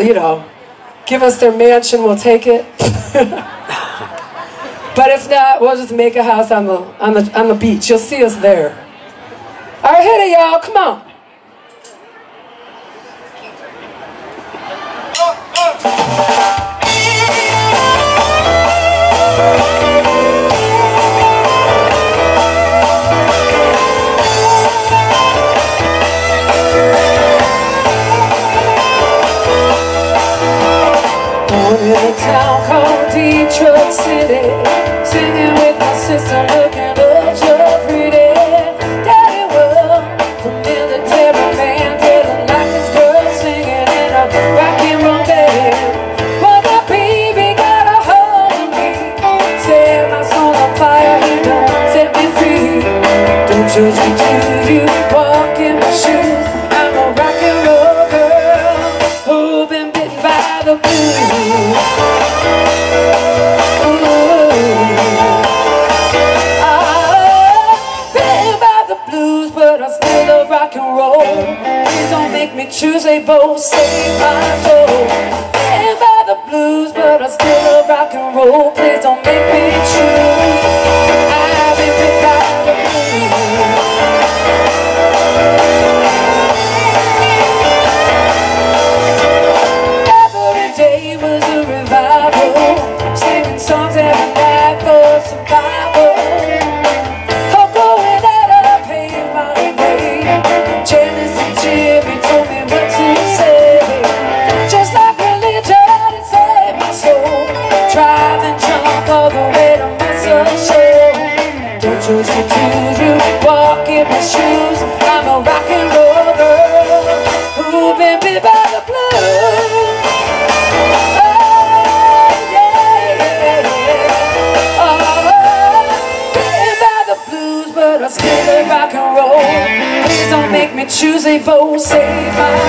you know, give us their mansion, we'll take it. but if not, we'll just make a house on the on the on the beach. You'll see us there. All right, hit it, y'all. Come on. Detroit City Singing with my sister looking up so pretty. Daddy was a military man Feeling like his girl singing in a rock and roll band. Well, my baby got a hold of me Set my soul on fire, he done set me free. Don't judge me till you choose a bow Save my soul Stand by the blues But I still love rock and roll. Please don't make me choose shoes to choose you Walk in my shoes. I'm a rock and roll girl Who been bit by the blues. Oh, oh, the still a rock and roll. Please don't make me choose a bow Save my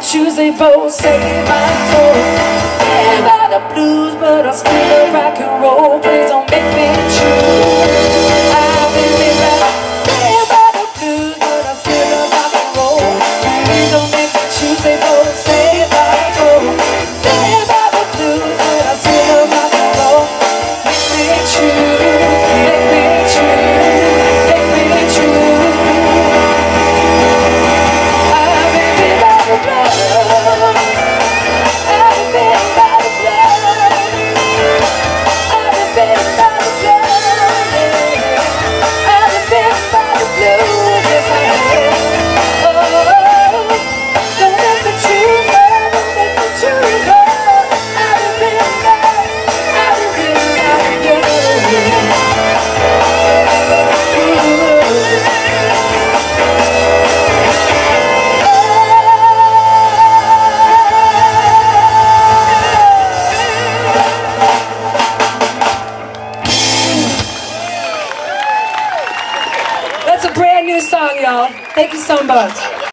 choose a bow, save my soul New song, y'all. Thank you so much.